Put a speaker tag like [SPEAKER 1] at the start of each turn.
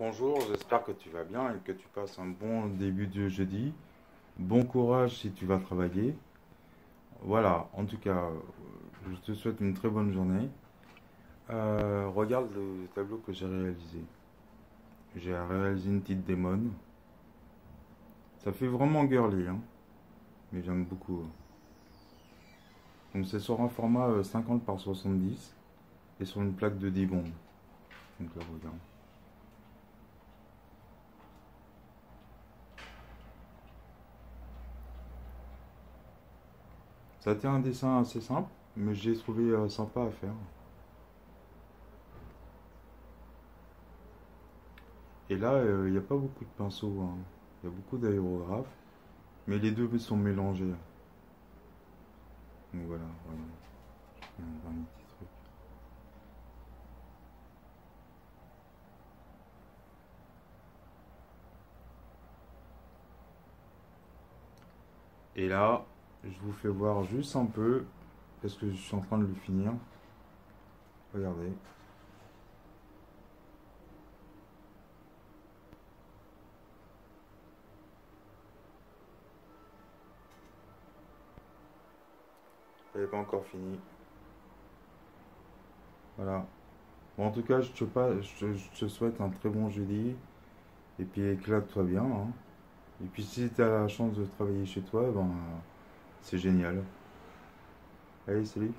[SPEAKER 1] Bonjour, j'espère que tu vas bien et que tu passes un bon début de jeudi. Bon courage si tu vas travailler. Voilà, en tout cas, je te souhaite une très bonne journée. Euh, regarde le tableau que j'ai réalisé. J'ai réalisé une petite démon. Ça fait vraiment girly, hein. Mais j'aime beaucoup. Donc c'est sur un format 50 euh, par 70 et sur une plaque de 10 bombes. Donc là, regarde. Ça a été un dessin assez simple, mais j'ai trouvé euh, sympa à faire. Et là, euh, il n'y a pas beaucoup de pinceaux, hein. il y a beaucoup d'aérographes, mais les deux sont mélangés. Donc voilà, un petit truc. Et là, je vous fais voir juste un peu, parce que je suis en train de le finir. Regardez. Elle n'est pas encore fini. Voilà. Bon, en tout cas, je te, pas, je, te souhaite un très bon jeudi. Et puis éclate-toi bien. Hein. Et puis si tu as la chance de travailler chez toi, ben, c'est génial. Allez, salut